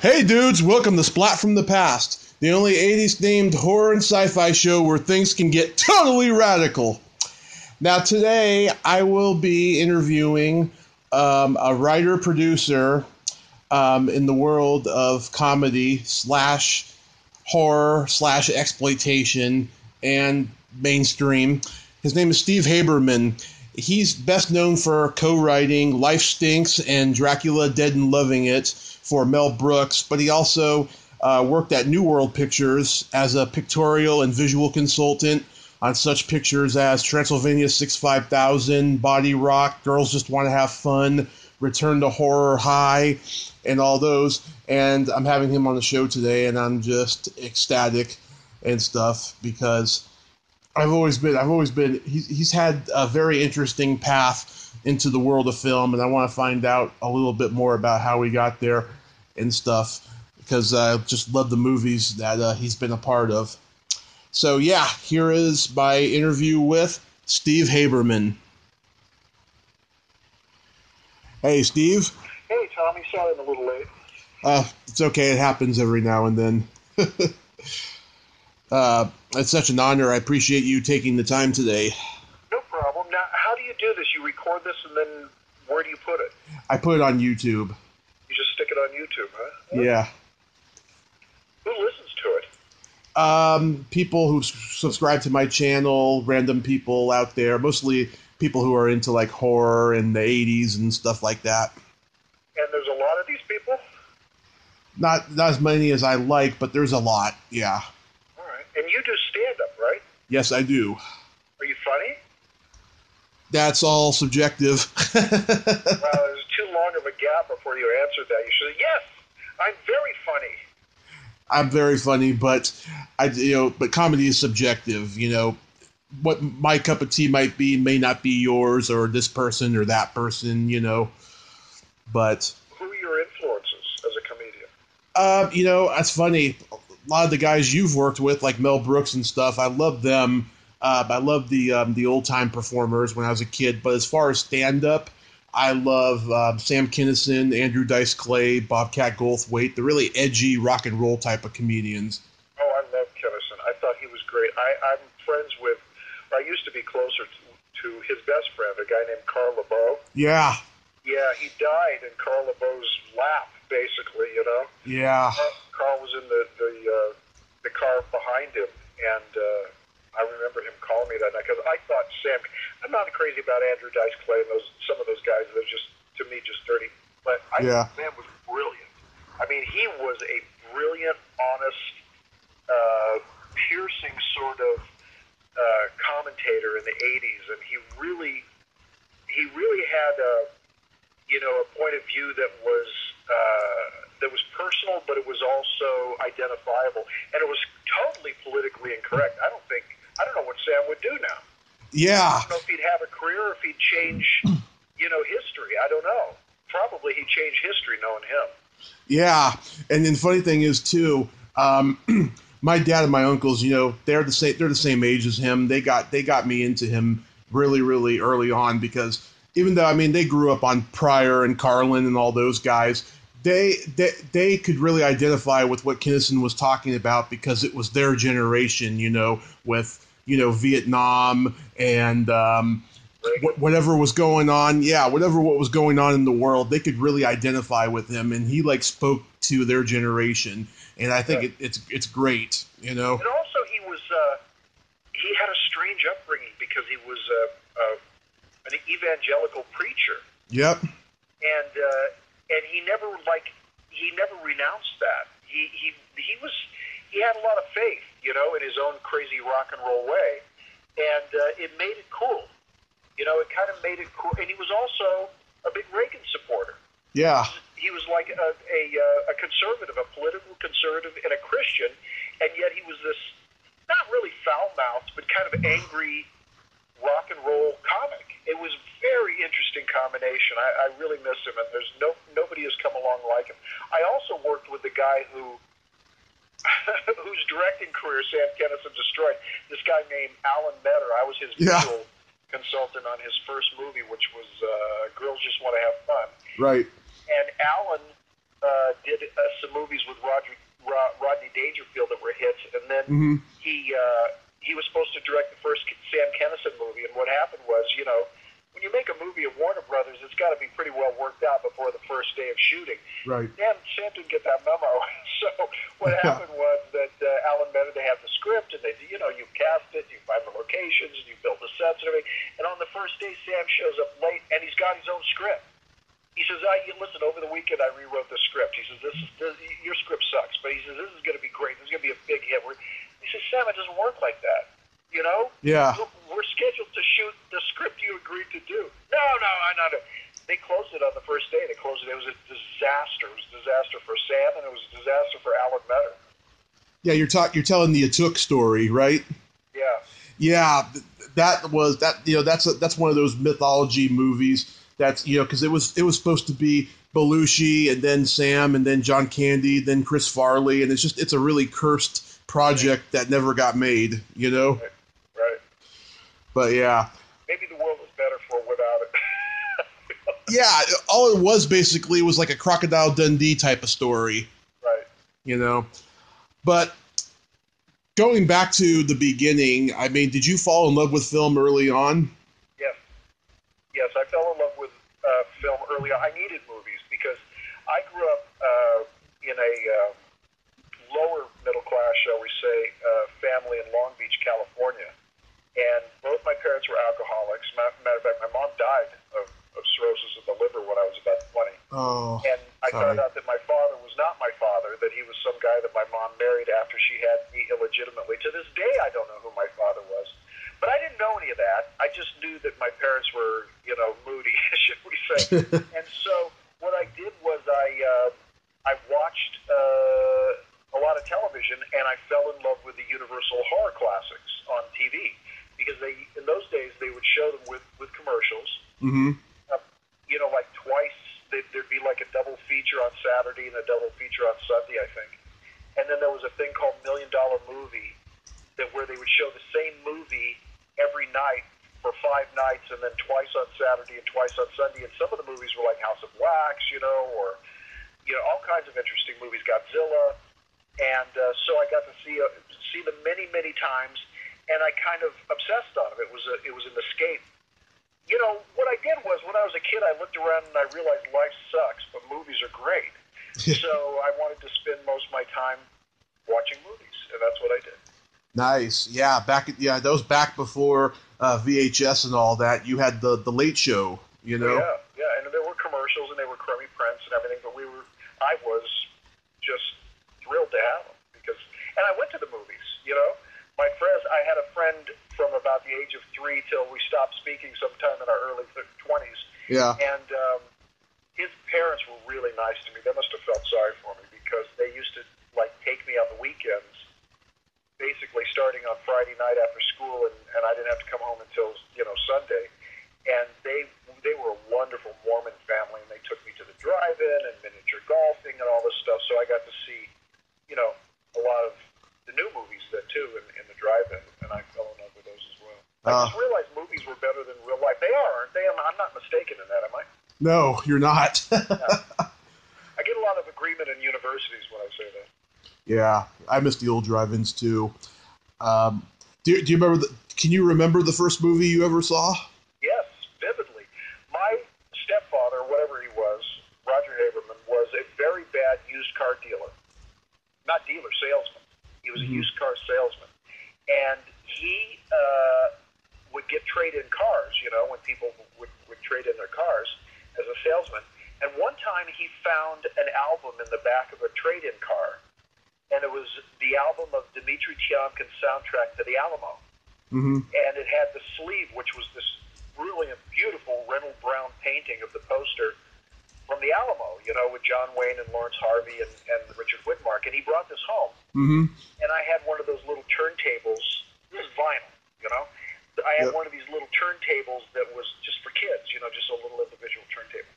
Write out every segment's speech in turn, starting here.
Hey dudes, welcome to Splat from the Past, the only 80s themed horror and sci fi show where things can get totally radical. Now, today I will be interviewing um, a writer producer um, in the world of comedy slash horror slash exploitation and mainstream. His name is Steve Haberman. He's best known for co writing Life Stinks and Dracula Dead and Loving It for Mel Brooks, but he also uh, worked at New World Pictures as a pictorial and visual consultant on such pictures as Transylvania 65000, Body Rock, Girls Just Want to Have Fun, Return to Horror High, and all those. And I'm having him on the show today, and I'm just ecstatic and stuff because I've always been I've always been he's he's had a very interesting path into the world of film, and I want to find out a little bit more about how he got there and stuff because I just love the movies that uh, he's been a part of. So yeah, here is my interview with Steve Haberman. Hey, Steve. Hey, Tommy. Sorry I'm a little late. Uh, it's okay. It happens every now and then. uh, it's such an honor. I appreciate you taking the time today. No problem. Now, how do you do this? You record this, and then where do you put it? I put it on YouTube. You just stick it on YouTube, huh? Yeah. Who listens to it? Um, people who subscribe to my channel, random people out there, mostly people who are into like horror and the 80s and stuff like that. And there's a lot of these people. Not not as many as I like, but there's a lot. Yeah. And you do stand up, right? Yes, I do. Are you funny? That's all subjective. Well, there's too long of a gap before you answered that. You should say, yes, I'm very funny. I'm very funny, but I you know, but comedy is subjective. You know, what my cup of tea might be may not be yours or this person or that person. You know, but Who are your influences as a comedian? uh, you know, that's funny. A lot of the guys you've worked with, like Mel Brooks and stuff, I love them. Uh, I love the um, the old time performers when I was a kid. But as far as stand up, I love um, Sam Kinison, Andrew Dice Clay, Bobcat Goldthwait, the really edgy rock and roll type of comedians. Oh, I love Kinison. I thought he was great. I, I'm friends with, I used to be closer to, to his best friend, a guy named Carl LaBove. Yeah, Yeah, he died in Carl LaBove's lap, basically. You know, yeah, Carl- Carl was in the the uh, the car behind him, and uh, I remember him calling me that night because I thought Sam. I'm not crazy about Andrew Dice Clay and those some of those guys that are just to me just dirty, but I Yeah. think Sam was brilliant. I mean, he was a brilliant, honest, uh, piercing sort of uh, commentator in the '80s, and he really, he really had a, you know, a point of view that was uh, that was personal, but it was also identifiable, and it was totally politically incorrect. I don't think I don't know what Sam would do now. yeah. I don't know if he'd have a career or if he'd change, you know, history. I don't know. Probably he'd change history knowing him. Yeah, and then the funny thing is too, um, my dad and my uncles, you know, they're the same. They're the same age as him. They got they got me into him really, really early on because even though I mean they grew up on Pryor and Carlin and all those guys, they they they could really identify with what Kinison was talking about because it was their generation, you know, with you know Vietnam and. Um, whatever was going on, yeah, whatever what was going on in the world, they could really identify with him, and he like spoke to their generation, and I think Yeah. it, it's it's great, you know. And also, he was uh, he had a strange upbringing because he was uh, uh, an evangelical preacher, Yep. and uh, and he never like he never renounced that. He he he was he had a lot of faith, you know, in his own crazy rock and roll way, and uh, it made it cool. You know, it kind of made it cool, and he was also a big Reagan supporter. Yeah. he was like a, a, uh, a conservative, a political conservative, and a Christian, and yet he was this not really foul mouthed, but kind of angry rock and roll comic. It was very combination. I, I really miss him, and there's no nobody has come along like him. I also worked with the guy who whose directing career Sam Kinison destroyed. This guy named Alan Metter. I was his Yeah. visual consultant on his first movie, which was uh, Girls Just Want to Have Fun Right. and Alan uh, did uh, some movies with Roger Ro- Rodney Dangerfield that were hits, and then hmm he uh, he was supposed to direct the first Sam Kinison movie. And what happened was, you know, when you make a movie of Warner Brothers, it's got to be pretty well worked out before the first day of shooting. Right. Dan Sam didn't get that memo. So what happened was that uh, Alan Bennett, they have the script, and they, you know, you cast it, you find the locations, and you build the sets and everything. And on the first day, Sam shows up late, and he's got his own script. He says, "I listen. Over the weekend, I rewrote the script." He says, "This is this, your script sucks," but he says, "This is going to be great. This is going to be a big hit." We're, he says, "Sam, it doesn't work like that. You know, Yeah. We're scheduled to shoot the script you agreed to do." No, no, I not. They closed it on the first day. They closed it. It was a disaster. It was a disaster for Sam, and it was a disaster for Alan Metter. Yeah, you're talk you're telling the Atuk story, right? Yeah, Yeah, that was that. You know, that's a, that's one of those mythology movies. That's you know because it was it was supposed to be Belushi and then Sam and then John Candy, then Chris Farley, and it's just it's a really cursed project that never got made. You know, right. But yeah, Maybe the world was better for without it. yeah. All it was basically was like a Crocodile Dundee type of story. right. you know. But going back to the beginning, I mean, did you fall in love with film early on? Yes. Yes, I fell in love with uh, film early on. I needed movies because I grew up uh, in a um, lower middle class, shall we say, uh, family in Long Beach, California. And both my parents were alcoholics. Matter of fact, my mom died of, of cirrhosis of the liver when I was about 20. Oh, And I Sorry. found out that my father was not my father, that he was some guy that my mom married after she had me illegitimately. To this day, I don't know who my father was. But I didn't know any of that. I just knew that my parents were, you know, moody, should we say. and so what I did was I, uh, I watched uh, a lot of television, and I fell in love with the Universal horror classics on TV. Because they, in those days, they would show them with, with commercials hmm you know, like twice. There'd, there'd be like a double feature on Saturday and a double feature on Sunday, I think. And then there was a thing called Million Dollar Movie, that where they would show the same movie every night for five nights, and then twice on Saturday and twice on Sunday. And some of the movies were like House of Wax, you know, or you know, all kinds of interesting movies, Godzilla. And uh, so I got to see uh, see them many, many times, and I kind of obsessed on them. It was a, it was an escape you know, what I did was when I was a kid, I looked around and I realized life sucks, but movies are great. so I wanted to spend most of my time watching movies, and that's what I did. Nice. Yeah, back yeah, that was back before uh, VHS and all that. You had the the Late Show. You know. Yeah, yeah, and there were commercials and they were crummy prints and everything, but we were, I was just thrilled to have them because, and I went to the movies. You know, my friends, I had a friend from about the age of three till we stopped speaking sometime in our early twenties. Yeah. And um, his parents were really nice to me. They must have felt sorry for me because they used to like take me on the weekends, basically starting on Friday night after school, and, and I didn't have to come home until you know Sunday. And they they were a wonderful Mormon family, and they took me to the drive-in and miniature golfing and all this stuff. So I got to see, you know, a lot of the new movies then too in, in the drive-in, and I fell in love with those as well. I Uh. just realized movies were better than real life. They are, aren't they? I'm, I'm not mistaken in that, am I? No, you're not. I get a lot of agreement in universities when I say that. yeah, I miss the old drive-ins too. Um, do, do you remember? The, can you remember the first movie you ever saw? Yes, vividly. My stepfather, whatever he was, Roger Haberman, was a very bad used car dealer. Not dealer, salesman. He was a Mhm. used car salesman. And he uh, would get trade in cars, you know, when people would, would trade in their cars as a salesman. And one time he found an album in the back of a trade in car. And it was the album of Dmitri Tiomkin's soundtrack to The Alamo Mm-hmm. and it had the sleeve, which was this brilliant, beautiful Reynold Brown painting of the poster from the Alamo, you know, with John Wayne and Laurence Harvey and, and Richard Widmark. And he brought this home, Mm-hmm. and I had one of those little turntables. This is vinyl, you know. I had Yep. one of these little turntables that was just for kids, you know, just a little individual turntable.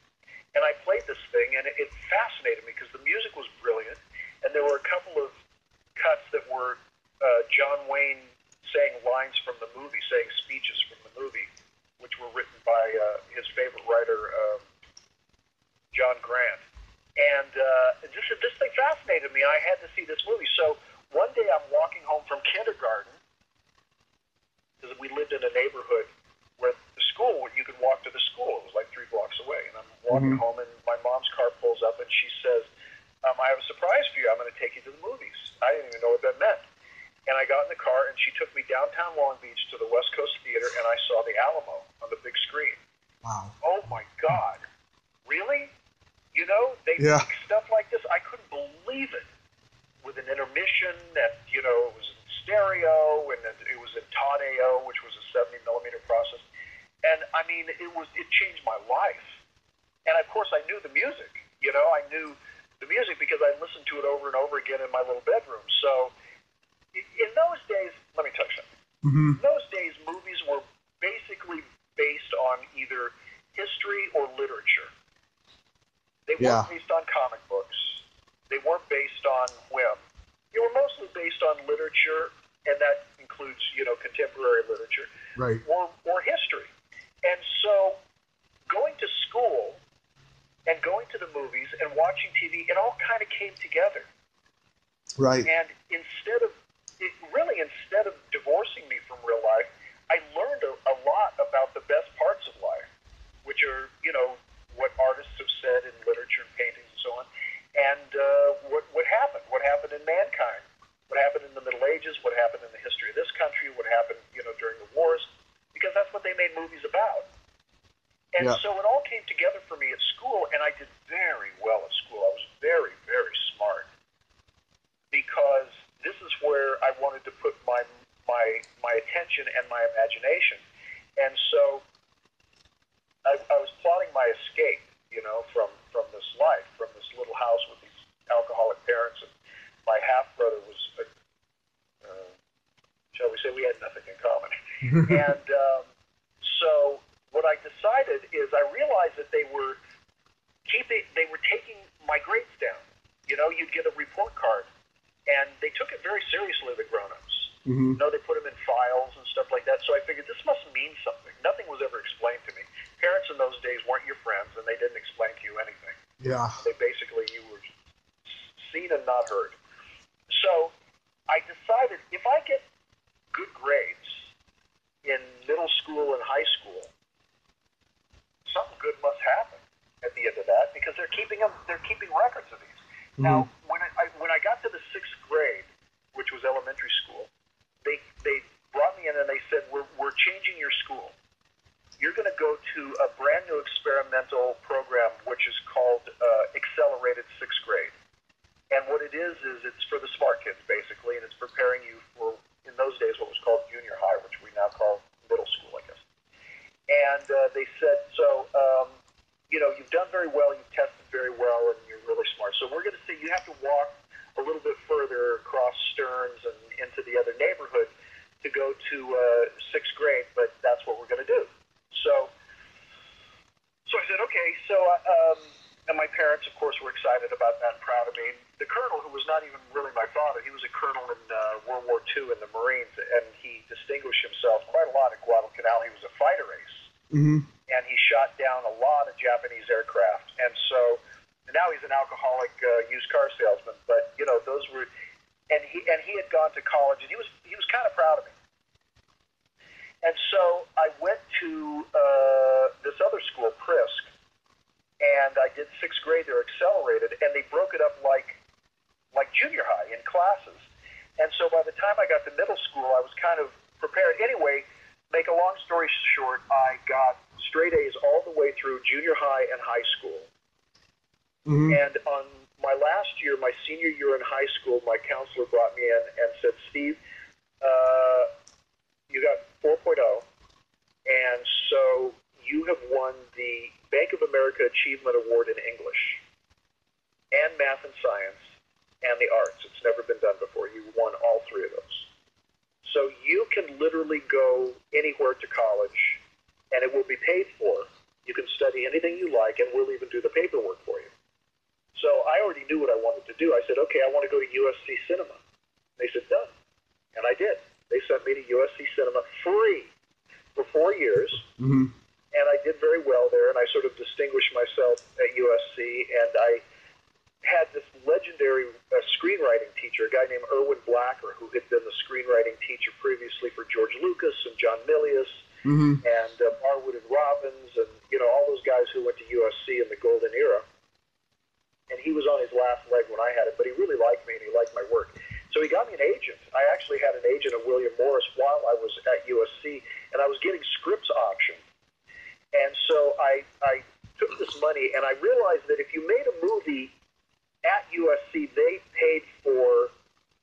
And I played this thing, and it, it fascinated me because the music was brilliant, and there were a couple of cuts that were uh, John Wayne saying lines from the movie, saying speeches from the movie, which were written by uh, his favorite writer, um, John Grant. And uh, this this thing fascinated me. I had to see this movie. So one day I'm walking home from kindergarten because we lived in a neighborhood where the school you could walk to the school. It was like three blocks away. And I'm walking Mhm. home, and my mom's car pulls up, and she says, um, "I have a surprise for you. I'm going to take you to the movies." I didn't even know what that meant. And I got in the car, and she took me downtown Long Beach to the West Coast Theater, and I saw the Alamo on the big screen. Wow. Oh my God! Really? You know, they Yeah. make stuff like this. I couldn't believe it. With an intermission, and you know, it was in stereo, and it was in Todd AO, which was a 70 millimeter process. And I mean, it was it changed my life. And of course, I knew the music. You know, I knew the music because I listened to it over and over again in my little bedroom. So, in those days, let me tell you something. hmm In those days, movies were basically based on either history or literature. They weren't based on comic books. They weren't based on whim. They were mostly based on literature, and that includes, you know, contemporary literature Right. or, or history. And so, going to school and going to the movies and watching TV, it all kind of came together. Right. And instead of, it, really, instead of divorcing me from real life, I learned a, a lot about the best parts of life, which are, you know, what artists have said in literature and paintings and so on, and uh, what, what happened, what happened in mankind, what happened in the Middle Ages, what happened in the history of this country, what happened, you know, during the wars, because that's what they made movies about. And Yeah. so it all came together for me at school, and I did very well at school. I was very, very smart because this is where I wanted to put my my my attention and my imagination. And so I, I was plotting my escape, you know, from from this life, from this little house with these alcoholic parents, and my half brother was, a, uh, shall we say, we had nothing in common. and um, so what I decided is I realized that they were keeping, they were taking my grades down. You know, you'd get a report card, and they took it very seriously, the grown-ups. hmm You know, they put them in files and stuff like that. So I figured this must mean something. Nothing was ever explained to me. Parents in those days weren't your friends, and they didn't explain to you anything. Yeah. They basically you were seen and not heard. So I decided if I get good grades in middle school and high school, something good must happen at the end of that because they're keeping them. They're keeping records of these. Mm-hmm. Now, when I, I when I got to the sixth grade, which was elementary school, they they brought me in and they said we're we're changing your school. You're going to go to a brand new experimental program which is called uh, Accelerated Sixth Grade. And what it is is it's for the smart kids basically, and it's preparing you for in those days what was called junior high, which we now call middle school, I guess. And uh, they said, so um, you know, you've done very well, you've tested very well, and you're really smart. So we're going to say you have to walk a little bit further across Stearns and into the other neighborhood to go to uh, sixth grade, but that's what we're going to do. So, so I said, okay. So, um, and my parents, of course, were excited about that, and proud of me. The colonel, who was not even really my father, he was a colonel in uh, World War II in the Marines, and he distinguished himself quite a lot at Guadalcanal. He was a fighter ace hmm and he shot down a lot of Japanese aircraft. And so and now he's an alcoholic uh, used car salesman. But you know, those were, and he and he had gone to college, and he was he was kind of proud of me. And so I went to uh, this other school, Prisk, and I did sixth grade there, accelerated, and they broke it up like like junior high in classes. And so by the time I got to middle school, I was kind of prepared. Anyway, make a long story short, I got straight A's all the way through junior high and high school. hmm And on my last year, my senior year in high school, my counselor brought me in and said, Steve, uh, you got 4.0, and so you have won the Bank of America Achievement Award in English and math and science and the arts. It's never been done before. You won all three of those. So you can literally go anywhere to college, and it will be paid for. You can study anything you like, and we'll even do the paperwork for you. So I already knew what I wanted to do. I said, okay, I want to go to USC Cinema. They said, done. And I did. They sent me to USC Cinema free for four years, hmm and I did very well there, and I sort of distinguished myself at USC, and I had this legendary uh, screenwriting teacher, a guy named Irwin Blacker, who had been the screenwriting teacher previously for George Lucas and John Milius Mm-hmm. and uh, Barwood and Robbins and you know all those guys who went to USC in the golden era. And he was on his last leg when I had it, but he really liked me and he liked my work. So he got me an agent. I actually had an agent of William Morris while I was at USC, and I was getting scripts optioned. And so I, I took this money, and I realized that if you made a movie at USC, they paid for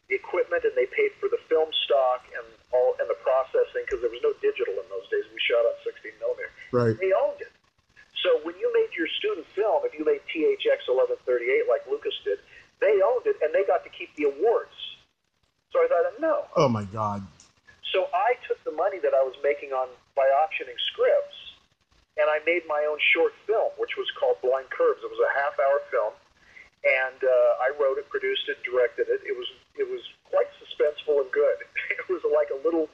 the equipment and they paid for the film stock and all and the processing because there was no digital in those days. We shot on 16 millimeter. Right. They owned it. So when you made your student film, if you made THX 1138 like Lucas did, they owned it and they got to keep the awards. So I thought, no. Oh my God. So I took the money that I was making on by optioning scripts, and I made my own short film, which was called Blind Curves. It was a half-hour film, and uh, I wrote it, produced it, directed it. It was it was quite suspenseful and good. It was like a little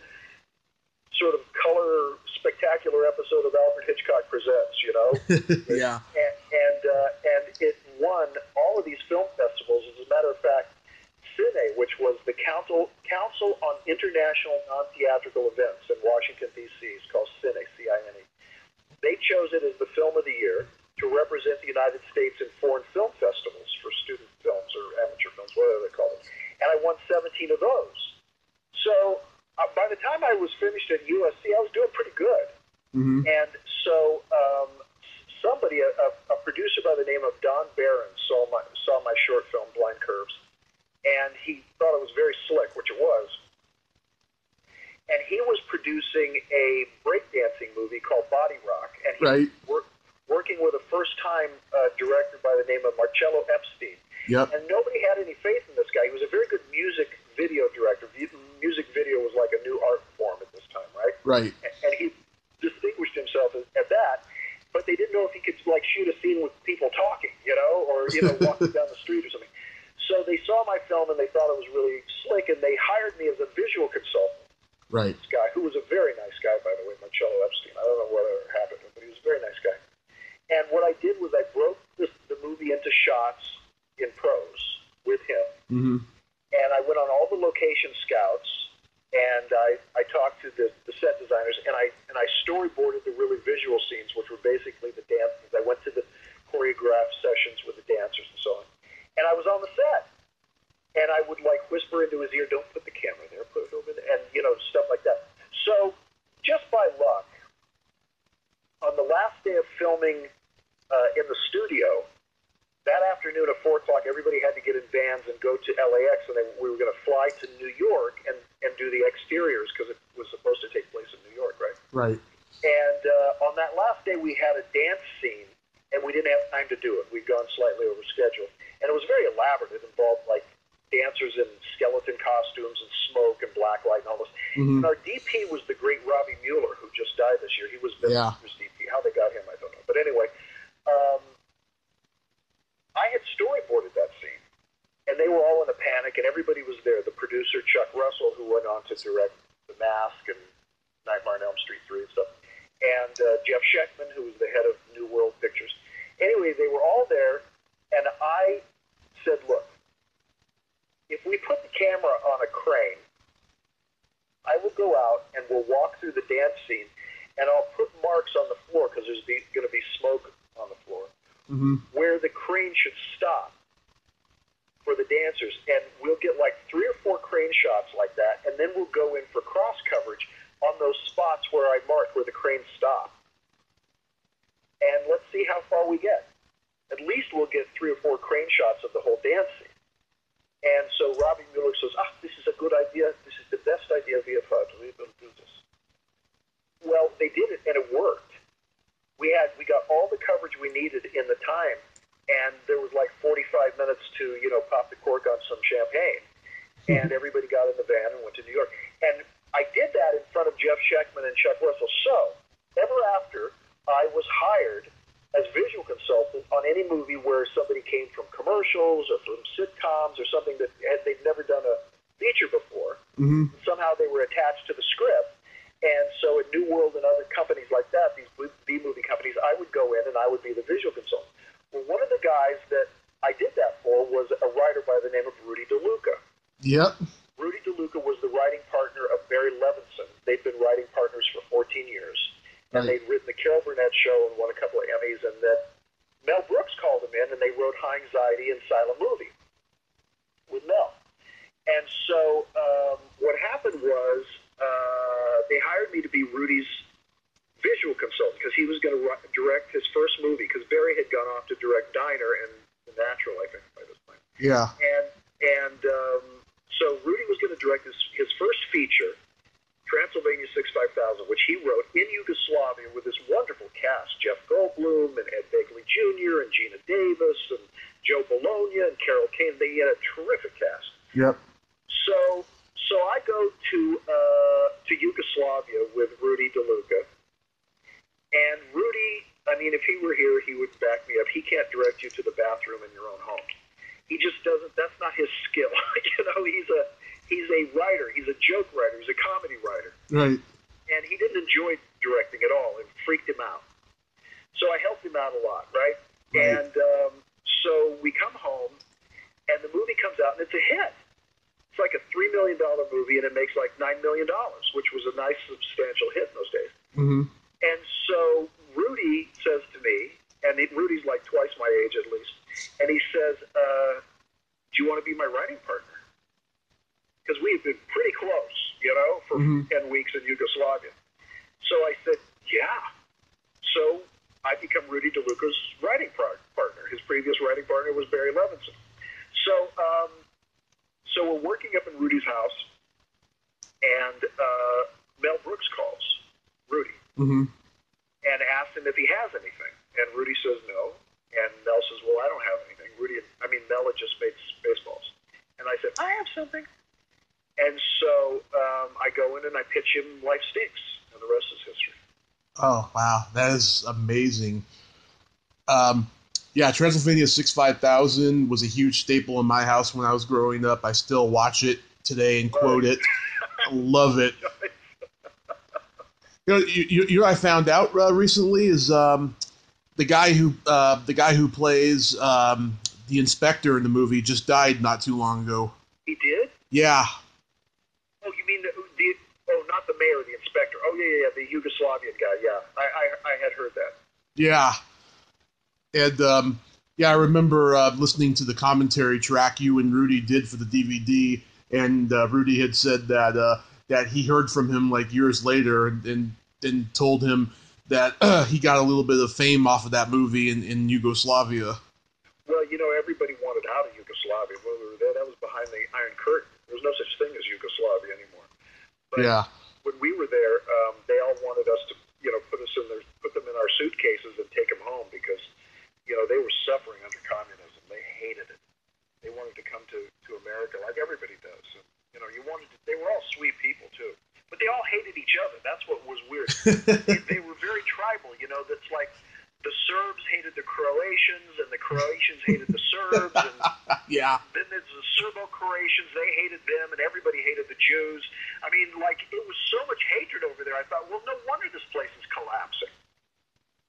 sort of color spectacular episode of Alfred Hitchcock Presents, you know. yeah. and and, uh, and it won all of these film festivals. As a matter of fact, CINE, which was the Council Council on International Non-Theatrical Events in Washington D.C., is called CINE, C-I-N-E. They chose it as the film of the year to represent the United States in foreign film festivals for student films or amateur films, whatever they call it. And I won 17 of those. So uh, by the time I was finished at USC, I was doing pretty good. Mm-hmm. And so um, somebody, a, a, a producer by the name of Don Barron, saw my saw my short film Blind Curves, and he thought it was very slick, which it was. And he was producing a breakdancing movie called Body Rock, and he Right. was working with a first-time uh, director by the name of Marcelo Epstein. Yep. And nobody had any faith in this guy. He was a very good music video director. Music video was like a new art form at this time, right? Right. and he distinguished himself at, at that. But they didn't know if he could like shoot a scene with people talking, you know, or you know, walking down the street or something. So they saw my film and they thought it was really slick, and they hired me as a visual consultant. Right. This guy, who was a very nice guy, by the way, Marcelo Epstein. I don't know whatever happened to him, but he was a very nice guy. And what I did was I broke this, the movie into shots in prose with him Mm-hmm. and I went on all the location scouts, and I, I talked to the, the set designers, and I and I storyboarded the really visual scenes, which were basically the dances. I went to the choreographed sessions with the dancers and so on, and I was on the set, and I would like whisper into his ear, "Don't put the camera there, put it over there," and you know stuff like that. So just by luck, on the last day of filming uh, in the studio, that afternoon at four o'clock, everybody had to get in vans and go to LAX, and then we were going to fly to New York and and do the exteriors because it was supposed to take place in New York, right? Right. And uh, on that last day, we had a dance scene, and we didn't have time to do it. We'd gone slightly over schedule, and it was very elaborate. It involved like dancers in skeleton costumes and smoke and black light and all this. Mhm. And our DP was the great Robby Müller, who just died this year. He was Vince Yeah. DP. How they got him, I don't know. But anyway, um, I had storyboarded that scene, and they were all in a panic, and everybody was there. The producer Chuck Russell, who went on to direct The Mask and Nightmare on Elm Street three and stuff, and uh, Jeff Schechtman, who was the head of New World Pictures. Anyway, they were all there, and I said, "Look, if we put the camera on a crane, I will go out and we'll walk through the dance scene, and I'll put marks on the floor because there's going to be smoke on the floor." Mm-hmm. where the crane should stop for the dancers, and we'll get like three or four crane shots like that, and then we'll go in for cross coverage on those spots where I marked where the crane stopped. And let's see how far we get. At least we'll get three or four crane shots of the whole dance scene. And so Robby Müller says, ah, this is a good idea. This is the best idea we have had. We will do this. Well, they did it, and it worked we had we got all the coverage we needed in the time, and there was like 45 minutes to you know pop the cork on some champagne, and everybody got in the van and went to New York. And I did that in front of Jeff Schechtman and Chuck Russell. So ever after, I was hired as visual consultant on any movie where somebody came from commercials or from sitcoms or something that had, they'd never done a feature before. Mm-hmm. Somehow they were attached to the script. And so at New World and other companies like that, these B movie companies, I would go in and I would be the visual consultant. Well, one of the guys that I did that for was a writer by the name of Rudy DeLuca. Yep. Rudy DeLuca was the writing partner of Barry Levinson. They'd been writing partners for 14 years, and they'd written the Carol Burnett Show and won a couple of Emmys. And then Mel Brooks called them in, and they wrote High Anxiety and Silent Movie with Mel. And so um, what happened was uh, they hired me to be Rudy's visual consultant because he was going to direct his first movie because Barry had gone off to direct Diner and The Natural, I think, by this point Yeah. and and um, so Rudy was going to direct his his first feature, Transylvania Six Five Thousand, which he wrote in Yugoslavia with this wonderful cast: Jeff Goldblum and Ed Begley Jr. and Geena Davis and Joe Bologna and Carol Kane. They had a terrific cast. Yep. So so I go to uh, to Yugoslavia with Rudy DeLuca, and Rudy. I mean, if he were here, he would back me up. He can't direct you to the bathroom in your own home. He just doesn't. That's not his skill. you know, he's a he's a writer. He's a joke writer. He's a comedy writer, Right. and he didn't enjoy directing at all. It freaked him out. So I helped him out a lot, right? Right. And um, so we come home, and the movie comes out, and it's a hit. It's like a three million dollar movie, and it makes like nine million dollars, which was a nice substantial hit in those days. Mm-hmm. And so Rudy says to me, and he, Rudy's like twice my age at least, and he says, uh, "Do you want to be my writing partner?" Because we had been pretty close, you know, for Mhm. ten weeks in Yugoslavia. So I said, "Yeah." So I become Rudy DeLuca's writing par- partner. His previous writing partner was Barry Levinson. So, um, so we're working up in Rudy's house, and uh, Mel Brooks calls Rudy Mm-hmm. and asks him if he has anything. And Rudy says no. And Mel says, well, I don't have anything. Rudy, I mean, Mel had just made Spaceballs. And I said, I have something. And so um, I go in and I pitch him Life Stinks, and the rest is history. Oh wow, that is amazing. Um, yeah, Transylvania Six Five Thousand was a huge staple in my house when I was growing up. I still watch it today and quote it. I love it. You know, you, you, you know, what I found out uh, recently is um, the guy who uh, the guy who plays um, the inspector in the movie just died not too long ago. He did? Yeah, Oh, you mean the, the oh, not the mayor, the inspector. Oh, yeah, yeah, yeah, the Yugoslavian guy. Yeah, I, I, I had heard that. Yeah, and um, yeah, I remember uh, listening to the commentary track you and Rudy did for the DVD, and uh, Rudy had said that uh, that he heard from him like years later, and and, and told him that uh, he got a little bit of fame off of that movie in, in Yugoslavia. Well, you know, everybody wanted out of Yugoslavia. When we were there, that was behind the Iron Curtain. There was no such thing as Yugoslavia anymore. But Yeah, we were there, um, they all wanted us to, you know, put us in their, put them in our suitcases and take them home because, you know, they were suffering under communism. They hated it. They wanted to come to, to America like everybody does. And, you know, you wanted to, they were all sweet people too, but they all hated each other. That's what was weird. they, they were very tribal. You know, that's like the Serbs hated the Croatians and the Croatians hated the Serbs and yeah, then there's the Serbo-Croatians. They hated them, and everybody hated the Jews. I mean, like it was so much hatred over there. I thought, well, no wonder this place is collapsing.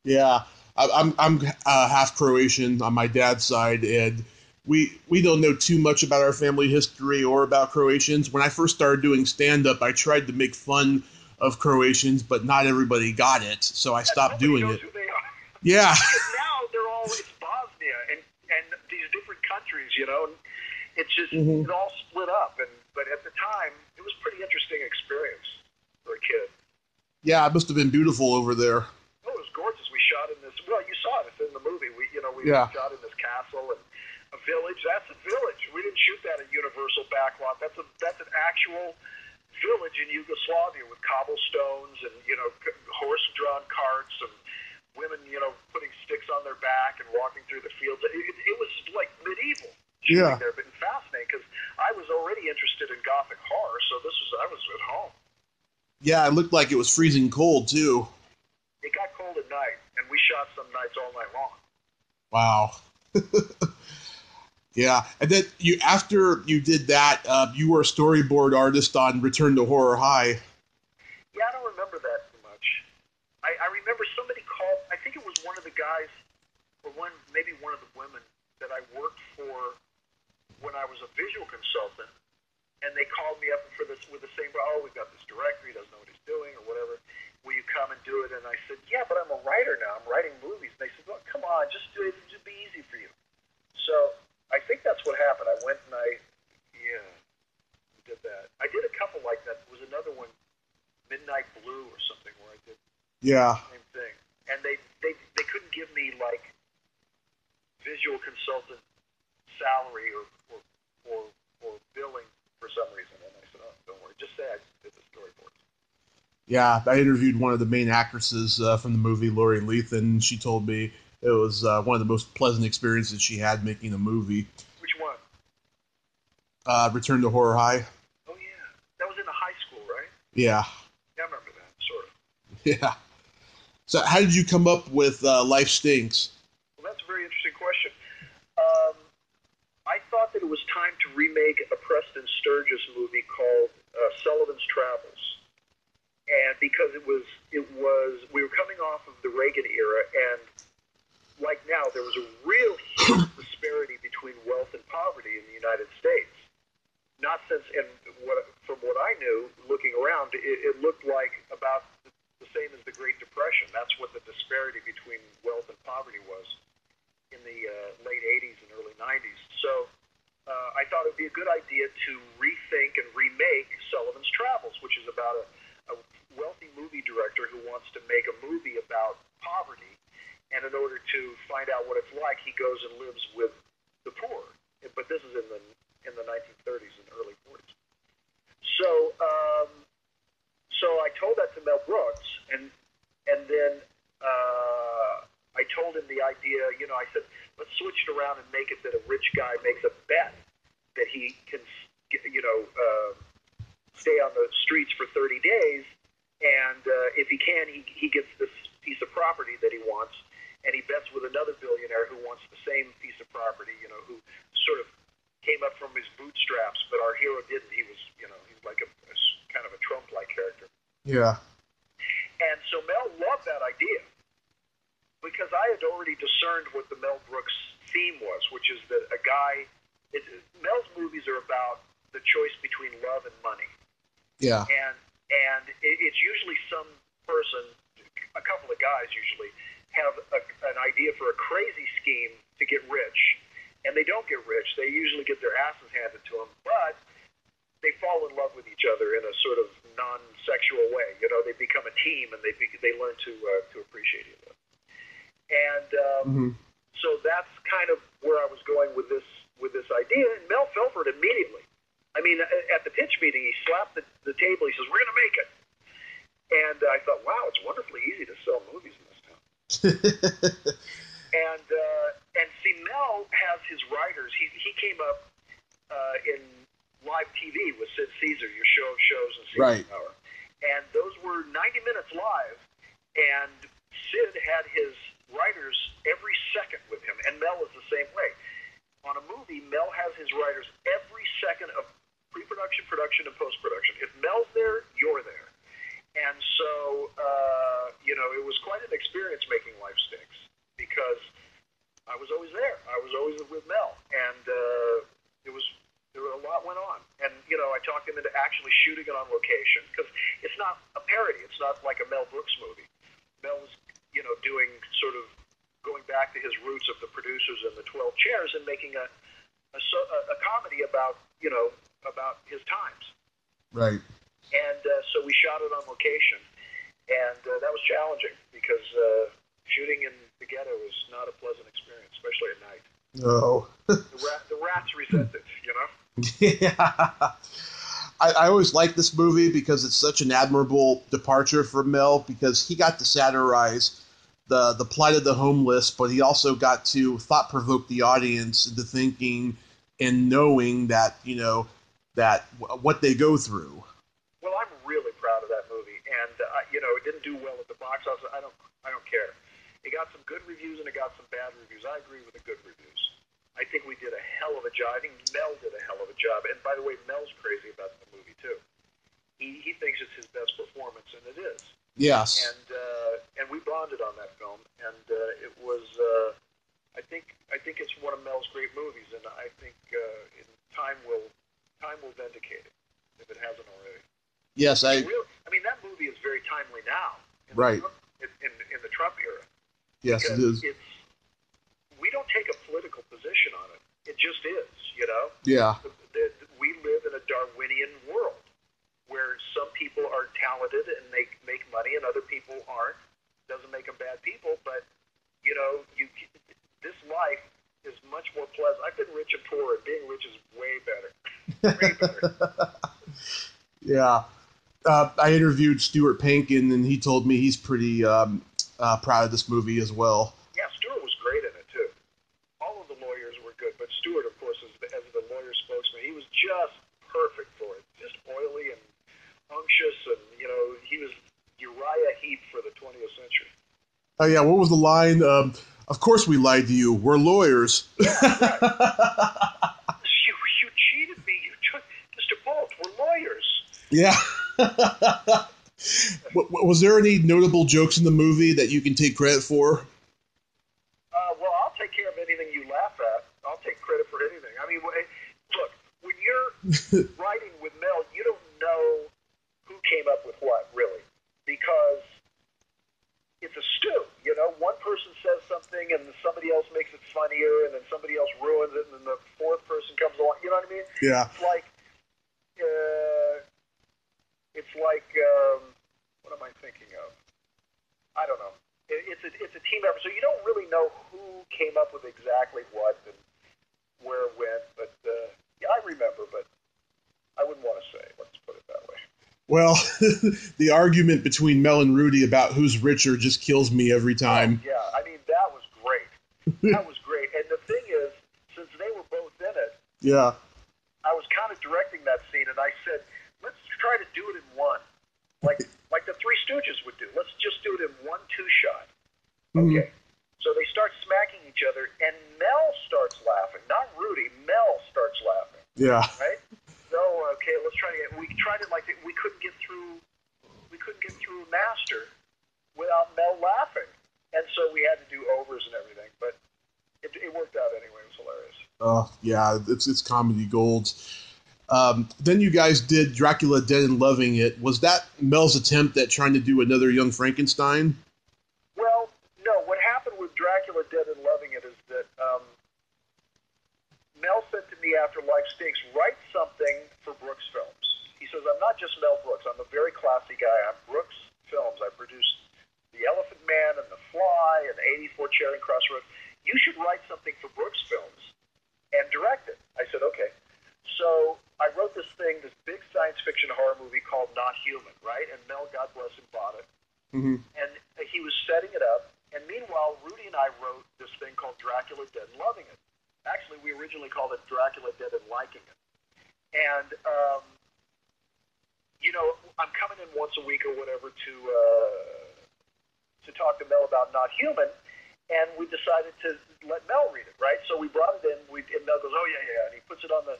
yeah. I, I'm I'm uh, half Croatian on my dad's side, and we we don't know too much about our family history or about Croatians. When I first started doing stand up, I tried to make fun of Croatians, but not everybody got it, so I stopped doing it. Who they. Yeah, now they're all it's Bosnia and and these different countries, you know. And it's just Mhm. it all split up. And but at the time, it was a pretty interesting experience for a kid. yeah, it must have been beautiful over there. Oh, it was gorgeous. We shot in this. Well, you saw it. It's in the movie. We, you know, we Yeah. shot in this castle and a village. That's a village. We didn't shoot that at Universal Backlot. That's a that's an actual village in Yugoslavia with cobblestones and you know c- horse-drawn carts and women, you know, putting sticks on their back and walking through the fields. It, it, it was like medieval. Shooting Yeah. there, but fascinating because I was already interested in gothic horror, so this was I was at home. Yeah, it looked like it was freezing cold too. It got cold at night, and we shot some nights all night long. Wow. yeah, and then you after you did that, uh, you were a storyboard artist on Return to Horror High. Yeah, I don't remember that too much. I, I remember somebody called. I think it was one of the guys, or one maybe one of the women that I worked for when I was a visual consultant, and they called me up for this with the same, oh, we've got this director, he doesn't know what he's doing or whatever. Will you come and do it? And I said, yeah, but I'm a writer now. I'm writing movies. And they said, well, come on, just do it. It'll be easy for you. So I think that's what happened. I went and I, yeah, did that. I did a couple like that. There was another one, Midnight Blue or something, where I did Yeah. same thing. And they, they, they couldn't give me like visual consultant salary or, or, or, or billing for some reason. And I said, oh, don't worry, just say I did the storyboards. Yeah, I interviewed one of the main actresses uh, from the movie, Lori Lethin. She told me it was uh, one of the most pleasant experiences she had making a movie. Which one? Uh, Return to Horror High. Oh, yeah. That was in the high school, right? Yeah, Yeah, I remember that, sort of. yeah. So, how did you come up with uh, Life Stinks? Well, that's a very interesting question. Um, I thought that it was time to remake a Preston Sturges movie called uh, Sullivan's Travels, and because it was it was we were coming off of the Reagan era, and like now there was a real huge disparity between wealth and poverty in the United States. Not since, and what from what I knew, looking around, it, it looked like about the same as the Great Depression. That's what the disparity between wealth and poverty was in the uh, late 80s and early 90s. So uh, I thought it would be a good idea to rethink and remake Sullivan's Travels, which is about a, a wealthy movie director who wants to make a movie about poverty. And in order to find out what it's like, he goes and lives with the poor. But this is in the in the 1930s and early 40s. So um, so I told that to Mel Brooks, and and then uh, I told him the idea. You know, I said, let's switch it around and make it that a rich guy makes a bet that he can, you know, uh, stay on the streets for 30 days, and uh, if he can, he he gets this piece of property that he wants, and he bets with another billionaire who wants the same piece of property. You know, who sort of came up from his bootstraps, but our hero didn't. He was, you know, he's like a, a kind of a Trump-like character. Yeah. And so Mel loved that idea because I had already discerned what the Mel Brooks theme was, which is that a guy. It, Mel's movies are about the choice between love and money, Yeah. and and it, it's usually some person, a couple of guys usually have a, an idea for a crazy scheme to get rich, and they don't get rich. They usually get their asses handed to them, but they fall in love with each other in a sort of non-sexual way. You know, they become a team and they be, they learn to uh, to appreciate each other. And um, hmm so that's kind of where I was going with this with this idea. And Mel fell for it immediately. I mean, at the pitch meeting, he slapped the, the table. He says, "We're going to make it." And I thought, "Wow, it's wonderfully easy to sell movies in this town." And uh, and see, Mel has his writers. He he came up uh, in live TV with Sid Caesar, your show of shows and Caesar Right. Power, and those were 90 minutes live. And Sid had his writers every second with him, and Mel is the same way. On a movie, Mel has his writers every second of pre-production, production, and post-production. If Mel's there, you're there. And so, uh, you know, it was quite an experience making Life Stinks because I was always there. I was always with Mel, and uh, it was there was a lot went on. And you know, I talked him into actually shooting it on location because it's not a parody. It's not like a Mel Brooks movie. Mel was, you know, doing sort of going back to his roots of the producers and the Twelve Chairs and making a, a, a comedy about you know about his times Right. and uh, so we shot it on location, and uh, that was challenging because uh, shooting in the ghetto was not a pleasant experience, especially at night. No. The, rat, the rats resent it, you know. yeah. I, I always like this movie because it's such an admirable departure from Mel because he got to satirize the the plight of the homeless, but he also got to thought provoke the audience into thinking and knowing that you know that what they go through. Well, I'm really proud of that movie, and uh, you know, it didn't do well at the box office. I don't, I don't care. It got some good reviews and it got some bad reviews. I agree with the good reviews. I think we did a hell of a job. I think Mel did a hell of a job. And by the way, Mel's crazy about the movie too. He he thinks it's his best performance, and it is. Yes. and uh, and we bonded on that film, and uh, it was uh, I think I think it's one of Mel's great movies, and I think uh, in time will time will vindicate it if it hasn't already. Yes, I. Real, I mean, that movie is very timely now. In Right. The, in, in, in the Trump era. Yes, it is. It's we don't take a political position on it. It just is, you know. Yeah. The, the, we live in a Darwinian world where some people are talented and they make money, and other people aren't. Doesn't make them bad people, but you know, you this life is much more pleasant. I've been rich and poor, and being rich is way better. Yeah. Uh, I interviewed Stuart Pankin, and he told me he's pretty um, uh, proud of this movie as well. Yeah, Stuart was great in it too. All of the lawyers were good, but Stuart, of course, as the, as the lawyer spokesman, he was just perfect for it. Just oily and unctuous, and you know, he was Uriah Heep for the 20th century. Oh yeah, what was the line? Um, of course we lied to you. We're lawyers. You, you cheated me, you took Mr. Bolt. We're lawyers. yeah. Was there any notable jokes in the movie that you can take credit for? Uh, well, I'll take care of anything you laugh at. I'll take credit for anything. I mean, when- look, when you're writing with Mel, you don't know who came up with what, really, because it's a stew. You know, one person says something, and somebody else makes it funnier, and then somebody else ruins it, and then the fourth person comes along. You know what I mean? Yeah. It's like, uh, it's like, um, what am I thinking of? I don't know. It, it's a it's a team effort, so you don't really know who came up with exactly what and where it went. But uh, yeah, I remember, but I wouldn't want to say. Let's put it that way. Well, the argument between Mel and Rudy about who's richer just kills me every time. Yeah, I mean that was great. that was great. And the thing is, since they were both in it, Yeah. I was kind of directing that scene, and I said, let's try to do it in one, like like the Three Stooges would do. Let's just do it in one two shot. Mhm. Okay. So they start smacking each other, and Mel starts laughing. Not Rudy. Mel starts laughing. Yeah. Right? So okay, let's try to get. We tried it like we couldn't get through. We couldn't get through Master without Mel laughing, and so we had to do overs and everything. But it, it worked out anyway. It was hilarious. Oh, yeah. It's it's comedy gold. Um, then you guys did Dracula Dead and Loving It. Was that Mel's attempt at trying to do another Young Frankenstein? Well, no. What happened with Dracula Dead and Loving It is that um, Mel said to me after Life Stinks, write something for Brooks Films. He says, I'm not just Mel Brooks. I'm a very classy guy. I'm Brooks Films. I produced The Elephant Man and The Fly and 84 Charing Cross Road. You should write something for Brooks Films and direct it. I said, okay. So I wrote this thing, this big science fiction horror movie called Not Human, right? And Mel, God bless him, bought it Mm-hmm. and he was setting it up. And meanwhile, Rudy and I wrote this thing called Dracula Dead and Loving It. Actually, we originally called it Dracula Dead and Liking It. And, um, you know, I'm coming in once a week or whatever to uh, to talk to Mel about Not Human, and we decided to let Mel read it, right? So we brought it in. We, and Mel goes, "Oh yeah, yeah," and he puts it on the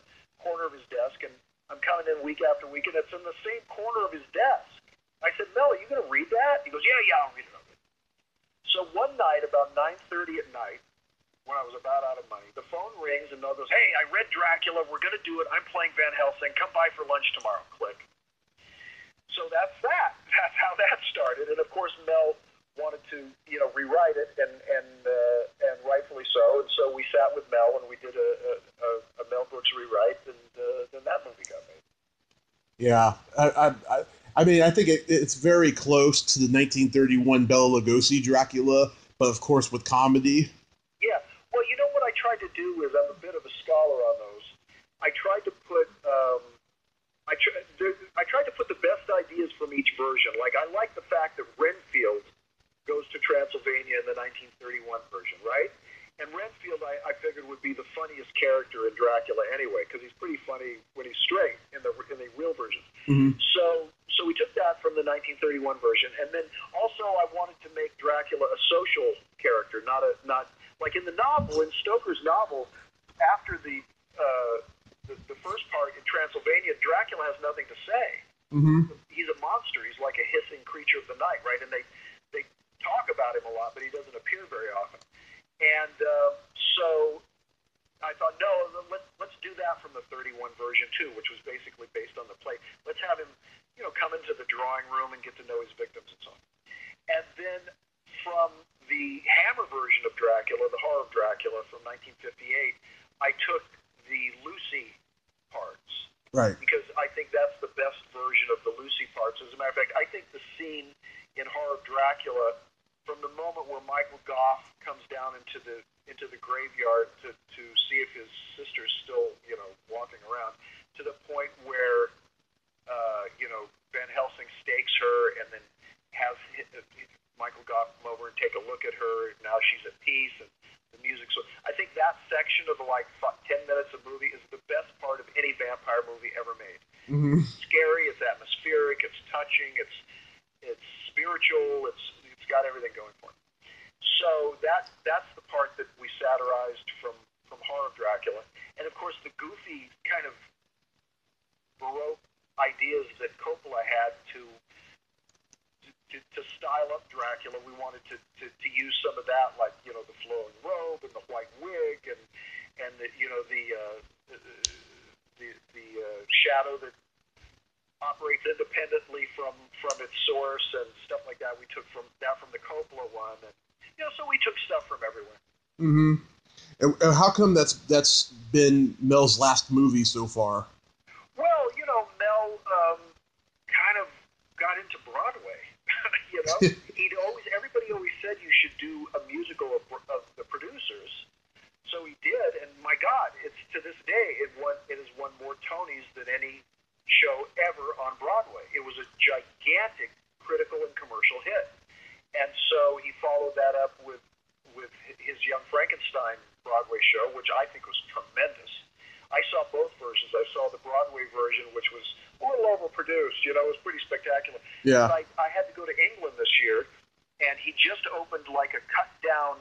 corner of his desk, and I'm coming in week after week, and it's in the same corner of his desk. I said, Mel, are you going to read that? He goes, Yeah, yeah, I'll read it. So one night, about 9:30 at night, when I was about out of money, the phone rings, and Mel goes, Hey, I read Dracula. We're going to do it. I'm playing Van Helsing. Come by for lunch tomorrow. Click. So that's that. That's how that started. And of course, Mel wanted to, you know, rewrite it, and and uh, and rightfully so. And so we sat with Mel, and we did a, a, a Mel Brooks rewrite, and uh, then that movie got made. Yeah. I, I, I, mean, I think it, it's very close to the 1931 Bela Lugosi Dracula, but of course with comedy. Yeah. Well, you know what I tried to do is I'm a bit of a scholar on those. I tried to put um, I, tr- I tried to put the best ideas from each version. Like I like the fact that Renfield goes to Transylvania in the 1931 version, right? And Renfield, I, I figured would be the funniest character in Dracula anyway, because he's pretty funny when he's straight in the in the real version. Mhm. So so we took that from the 1931 version, and then also I wanted to make Dracula a social character, not a not like in the novel in Stoker's novel. After the uh, the, the first part in Transylvania, Dracula has nothing to say. Mm-hmm. He's a monster. He's like a hissing creature of the night, right? And they they talk about him a lot, but he doesn't appear very often. And uh, so I thought, no, let, let's do that from the 31 version too, which was basically based on the play. Let's have him, you know, come into the drawing room and get to know his victims and so on. And then from the Hammer version of Dracula, the horror of Dracula from 1958, I took the Lucy parts. Right. Because I think that's the best version of the Lucy parts. As a matter of fact, I think the scene in Horror of Dracula, from the moment where Michael Gough comes down into the into the graveyard to, to see if his sister's still, you know, walking around, to the point where, uh, you know, Van Helsing stakes her and then has Michael Gough come over and take a look at her. Now she's at peace and the music. So I think that section of the like ten minutes of movie is the best part of any vampire movie ever made. Mm-hmm. It's scary. It's atmospheric. It's touching. It's it's spiritual. It's it's got everything going for it. So that that's the part that we satirized from from Horror of Dracula, and of course the goofy kind of baroque ideas that Coppola had to to, to style up Dracula. We wanted to, to, to use some of that, like you know the flowing robe and the white wig, and and the, you know the uh, the the uh, shadow that operates independently from from its source and stuff like that. We took from that from the Coppola one, and you know, so we took stuff from everywhere. Mm-hmm. And, and how come that's that's been Mel's last movie so far? Well, you know, Mel um, kind of got into Broadway. you know, he'd always everybody always said you should do a musical of, of the producers. So he did, and my God, it's to this day it won it has won more Tonys than any show ever on Broadway. It was a gigantic critical and commercial hit. And so he followed that up with with his Young Frankenstein Broadway show, which I think was tremendous. I saw both versions. I saw the Broadway version, which was a little overproduced. You know, it was pretty spectacular. Yeah. But I, I had to go to England this year, and he just opened like a cut down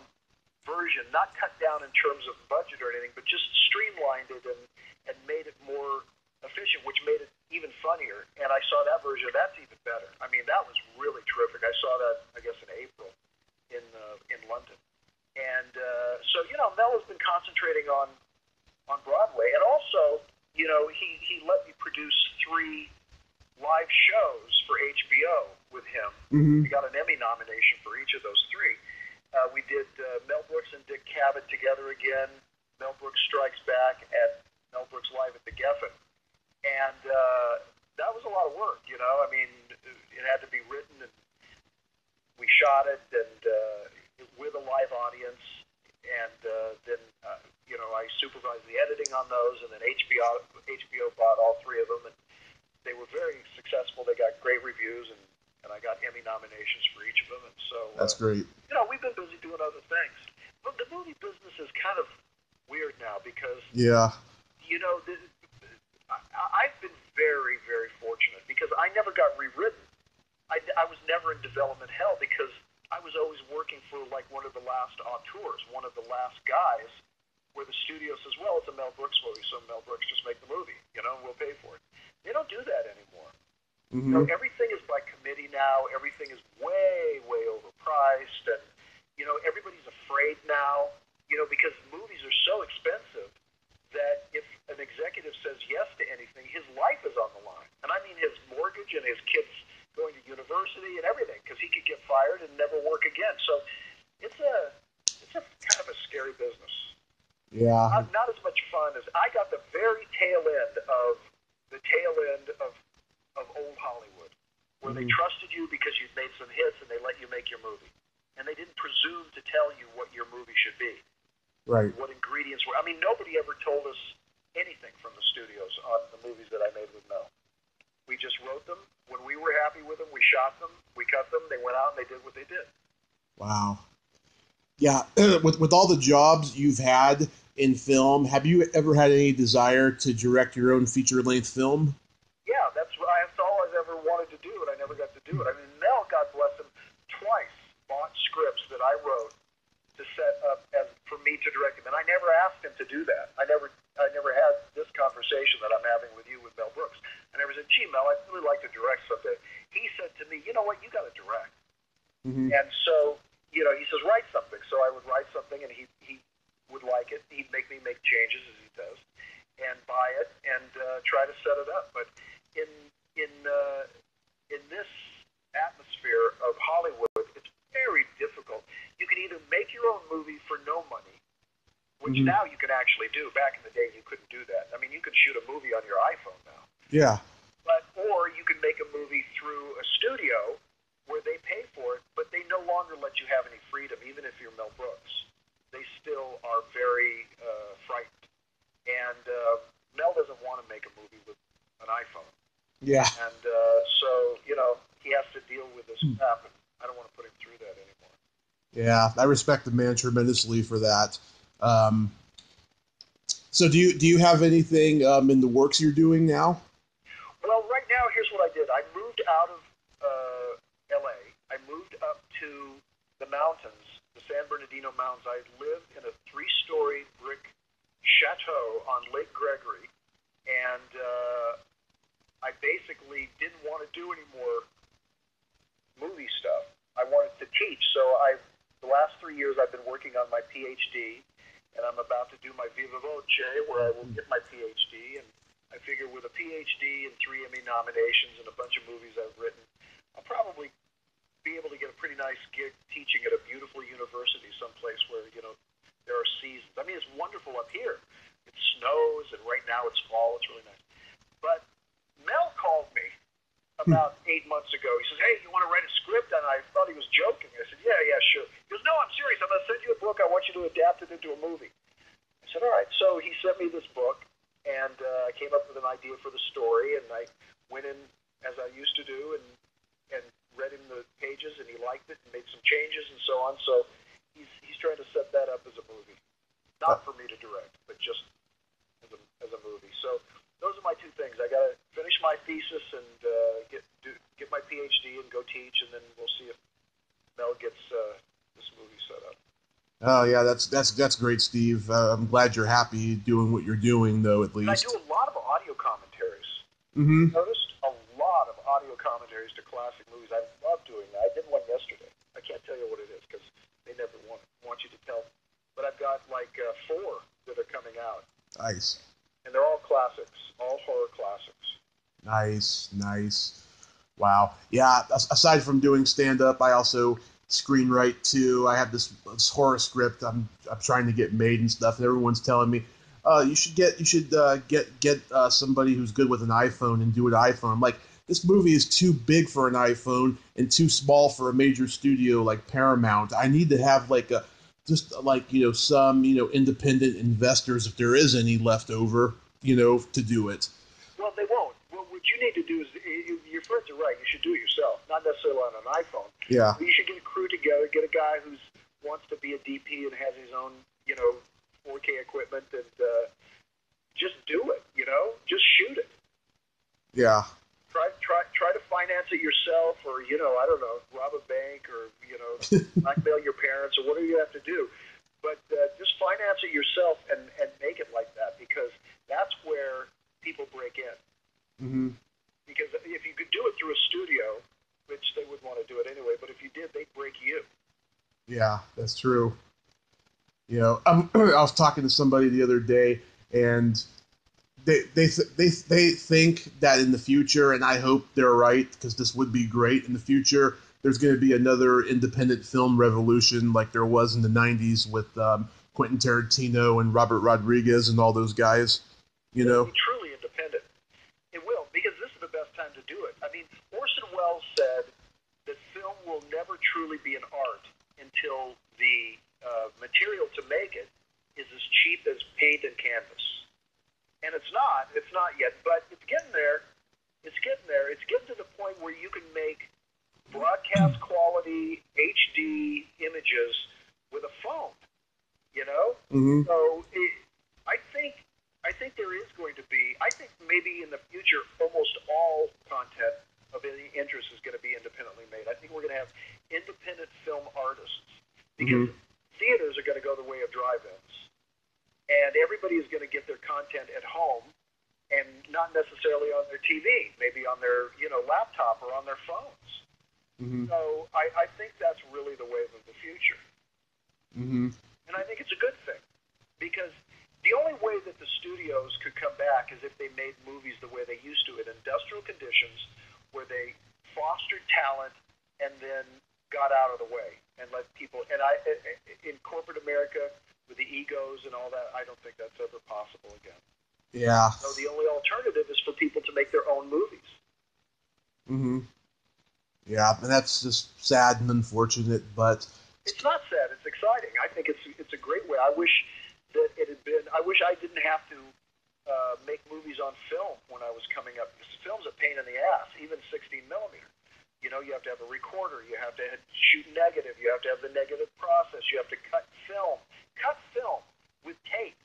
version, not cut down in terms of budget or anything, but just streamlined it and and made it more efficient, which made it even funnier. And I saw that version. That's even better. I mean, that was really terrific. I saw that, I guess, in April in uh, in London. And uh, so, you know, Mel has been concentrating on on Broadway, and also, you know, he he let me produce three live shows for HBO with him. Mm-hmm. We got an Emmy nomination for each of those three. Uh, we did uh, Mel Brooks and Dick Cavett together again. Mel Brooks Strikes Back at Mel Brooks Live at the Geffen and uh, that was a lot of work. You know, I mean, it had to be written, and we shot it, and uh, with a live audience, and uh, then uh, you know I supervised the editing on those, and then HBO HBO bought all three of them, and they were very successful. They got great reviews, and and I got Emmy nominations for each of them, and so that's uh, great. You know, we've been busy doing other things, but the movie business is kind of weird now because yeah, you know. The, I, I've been very, very fortunate because I never got rewritten. I, I was never in development hell because I was always working for like one of the last auteurs, one of the last guys, where the studio says, "Well, it's a Mel Brooks movie, so Mel Brooks just make the movie, you know, and we'll pay for it." They don't do that anymore. mm-hmm. You know, everything is by committee now. Everything is way, way overpriced, and you know, everybody's afraid now. You know, because movies are so expensive that if an executive says yes to anything, his life is on the line. And I mean his mortgage and his kids going to university and everything, because he could get fired and never work again. So it's a it's a kind of a scary business. Yeah. Not, not as much fun as I got the very tail end of the tail end of of old Hollywood, where they Mhm. trusted you because you'd made some hits and they let you make your movie, and they didn't presume to tell you what your movie should be Right. what ingredients were. I mean, nobody ever told us anything from the studios on the movies that I made with Mel. We just wrote them. When we were happy with them, we shot them, we cut them, they went out and they did what they did. Wow. Yeah. with with all the jobs you've had in film, have you ever had any desire to direct your own feature length film? Yeah, that's that's all I've ever wanted to do, and I never got to do it. I mean, Mel, God bless him, twice bought scripts that I wrote to set up as for me to direct him, and I never asked him to do that. I never, I never had this conversation that I'm having with you with Mel Brooks. I never said, "Gee, Mel, I'd really like to direct someday." He said to me, "You know what? You got to direct." Mm-hmm. And so, you know, he says, "Write something." So I would write something, and he he would like it, he'd make me make changes as he does, and buy it and uh, try to set it up. But in in uh, in this atmosphere of Hollywood, it's very difficult. You can either make your own movie for no money, which Mhm. now you can actually do. Back in the day, you couldn't do that. I mean, you can shoot a movie on your iPhone now. Yeah. But or you can make a movie through a studio where they pay for it, but they no longer let you have any freedom, even if you're Mel Brooks. They still are very uh, frightened, and uh, Mel doesn't want to make a movie with an iPhone, Yeah. and uh, so you know he has to deal with this Hmm. crap, and I don't want to put him through that anymore. Yeah. I respect the man tremendously for that. Um, so do you do you have anything um, in the works you're doing now? Well, right now, here's what I did. I moved out of uh, L.A. I moved up to the mountains, San Bernardino Mountains. I lived in a three-story brick chateau on Lake Gregory, and uh, I basically didn't want to do any more movie stuff. I wanted to teach, so I the last three years I've been working on my PhD, and I'm about to do my Viva Voce, where I will get my PhD. And I figure with a PhD and three Emmy nominations and a bunch of movies I've written, I'll probably be able to get a pretty nice gig teaching at a beautiful university, someplace where you know there are seasons. I mean, it's wonderful up here. It snows, and right now it's fall. It's really nice. But Mel called me about eight months ago. He says, "Hey, you want to write a script?" And I thought he was joking. I said, "Yeah, yeah, sure." He goes, "No, I'm serious. I'm going to send you a book. I want you to adapt it into a movie." I said, "All right." So he sent me this book, and uh, I came up with an idea for the story, and I went in as I used to do, and and read him the pages, and he liked it, and made some changes, and so on. So he's he's trying to set that up as a movie, not for me to direct, but just as a as a movie. So those are my two things. I got to finish my thesis and uh, get do, get my PhD and go teach, and then we'll see if Mel gets uh, this movie set up. Oh yeah, that's that's that's great, Steve. Uh, I'm glad you're happy doing what you're doing, though. At And I do a lot of audio commentaries. Mm-hmm. Noticed a lot of audio commentaries to classic movies. I love doing that. I did one yesterday. I can't tell you what it is because they never want want you to tell. But I've got like uh, four that are coming out, Nice, and they're all classics, all horror classics. nice, nice. Wow. Yeah. Aside from doing stand up, I also screenwrite too. I have this, this horror script I'm I'm trying to get made and stuff, and everyone's telling me, uh, you should get you should uh, get get uh, somebody who's good with an iPhone and do an iPhone. I'm like, this movie is too big for an iPhone and too small for a major studio like Paramount. I need to have like a just like you know some you know independent investors if there is any left over you know to do it. Well, they won't. Well, what you need to do is, y- your friends are right. You should do it yourself, not necessarily on an iPhone. Yeah. You should get a crew together, get a guy who's wants to be a DP and has his own, you know, 4K equipment, and uh, just do it. You know, just shoot it. Yeah. Try, try, try to finance it yourself, or you know, I don't know, rob a bank, or you know, blackmail your parents, or whatever you have to do. But uh, just finance it yourself and and make it like that because that's where people break in. hmm Because if you could do it through a studio, which they would want to do it anyway, but if you did, they'd break you. Yeah, that's true. You know, um, I was talking to somebody the other day, and they they they they think that in the future, and I hope they're right because this would be great in the future. There's going to be another independent film revolution like there was in the '90s with um, Quentin Tarantino and Robert Rodriguez and all those guys. You know, truly independent. It will, because this is the best time to do it. I mean, Orson Welles said that film will never truly be an art until the uh, material to make it is as cheap as paint and canvas. It's not. It's not yet, but it's getting there. It's getting there. It's getting to the point where you can make broadcast quality HD images with a phone. You know, hmm so it, I think I think there is going to be. I think maybe in the future, almost all content of any interest is going to be independently made. I think we're going to have independent film artists because theaters are going to go the way of drive-ins, and everybody is going to get their content at home and not necessarily on their TV, maybe on their you know laptop or on their phones. hmm So I, I think that's really the wave of the future, hmm and I think it's a good thing. because the only way that the studios could come back is if they made movies the way they used to in industrial conditions where they fostered talent and then got out of the way and let people and I in corporate America with the egos and all that I don't think that's ever possible again. Yeah. So the only alternative is for people to make their own movies. Mm Mhm. Yeah, and that's just sad and unfortunate, but it's not sad. It's exciting. I think it's it's a great way. I wish that it had been. I wish I didn't have to uh, make movies on film when I was coming up. Because film's a pain in the ass, even 16 millimeter. You know, you have to have a recorder. You have to shoot negative. You have to have the negative process. You have to cut film. Cut film with tape.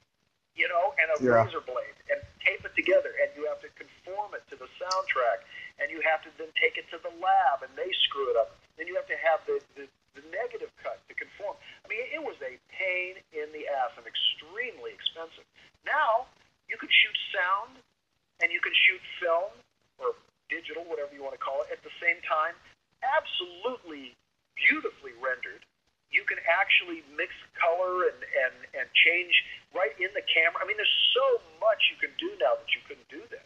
You know, and a yeah. razor blade, and tape it together, and you have to conform it to the soundtrack, and you have to then take it to the lab, and they screw it up. Then you have to have the, the the negative cut to conform. I mean, it was a pain in the ass and extremely expensive. Now you can shoot sound and you can shoot film or digital, whatever you want to call it, at the same time. Absolutely beautifully rendered. You can actually mix color and, and, and change right in the camera. I mean, there's so much you can do now that you couldn't do then.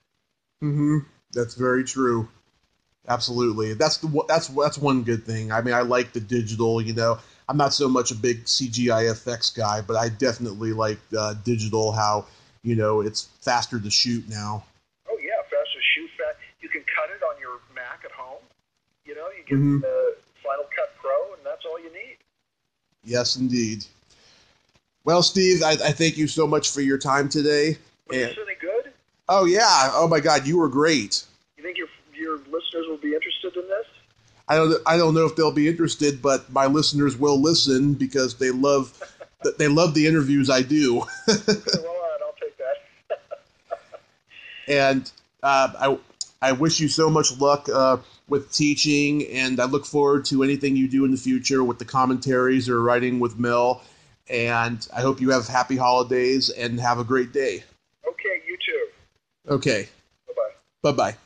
Mm-hmm. That's very true. Absolutely, that's the that's that's one good thing. I mean, I like the digital. You know, I'm not so much a big CGI effects guy, but I definitely like uh, digital. How you know it's faster to shoot now. Oh yeah, faster to shoot. Fast. You can cut it on your Mac at home. You know, you get mm-hmm Final Cut Pro, and that's all you need. Yes, indeed. Well, Steve, I, I thank you so much for your time today. Was and, this any good? Oh yeah! Oh my God, you were great. You think you're your listeners will be interested in this? I don't. I don't know if they'll be interested, but my listeners will listen because they love. they love the interviews I do. well, I'll take that. and uh, I, I wish you so much luck uh, with teaching, and I look forward to anything you do in the future with the commentaries or writing with Mel. And I hope you have happy holidays and have a great day. Okay, you too. Okay. Bye bye. Bye bye.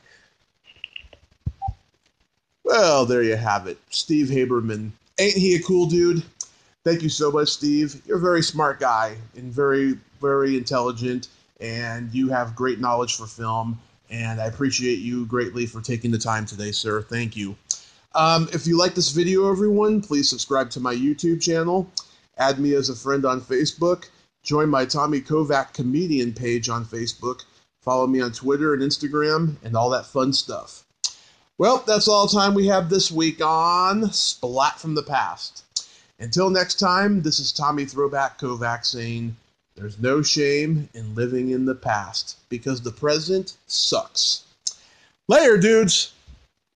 Well, there you have it. Steve Haberman. Ain't he a cool dude? Thank you so much, Steve. You're a very smart guy and very, very intelligent, and you have great knowledge for film. And I appreciate you greatly for taking the time today, sir. Thank you. Um, if you like this video, everyone, please subscribe to my YouTube channel, add me as a friend on Facebook, join my Tommy Kovac comedian page on Facebook, follow me on Twitter and Instagram, and all that fun stuff. Well, that's all the time we have this week on Splat from the Past. Until next time, this is Tommy Throwback Kovac saying, There's no shame in living in the past because the present sucks. Later, dudes!